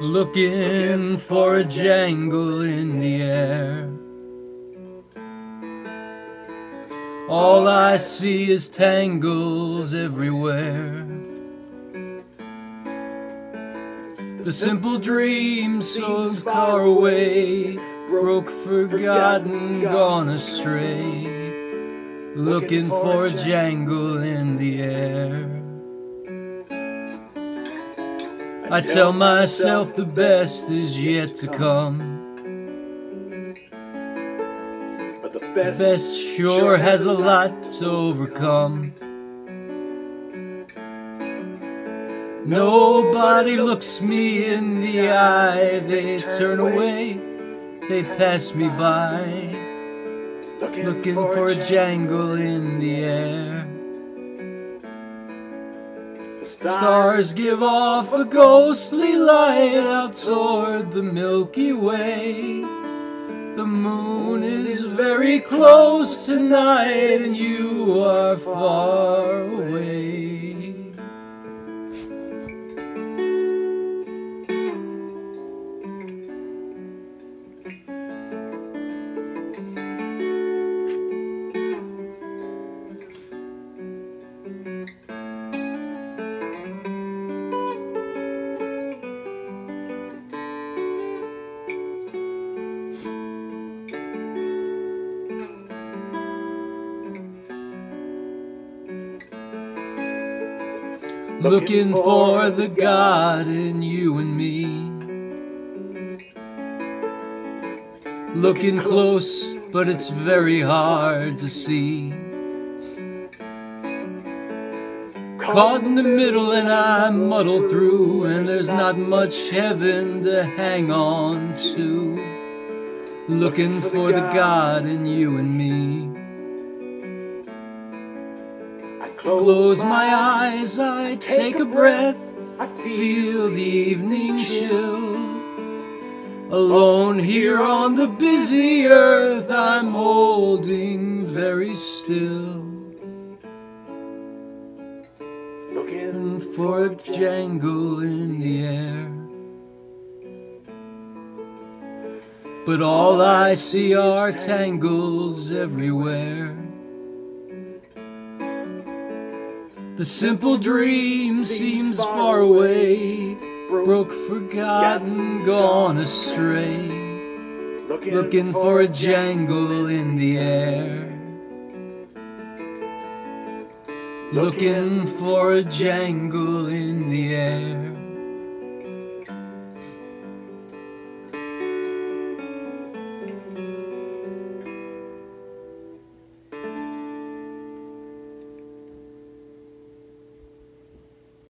Looking for a jangle in the air. All I see is tangles everywhere. The simple dream so far away, broke, forgotten, gone astray. Looking for a jangle in the air. I tell myself the best is yet to come. But the best sure has a lot to overcome. Nobody looks me in the eye, they turn away, they pass me by, looking for a jangle in the air. Stars give off a ghostly light out toward the Milky Way. The moon is very close tonight, and you are far away. Looking for the God in you and me. Looking close, but it's very hard to see. Caught in the middle and I muddle through, and there's not much heaven to hang on to. Looking for the God in you and me. I Close my eyes, I take a breath, I feel the evening chill. Alone here on the busy earth, I'm holding very still. Looking for a jangle in the air. But all I see are tangles everywhere. The simple dream seems far away, broke, forgotten, gone astray. Looking for a jangle in the air. Looking for a jangle in the air.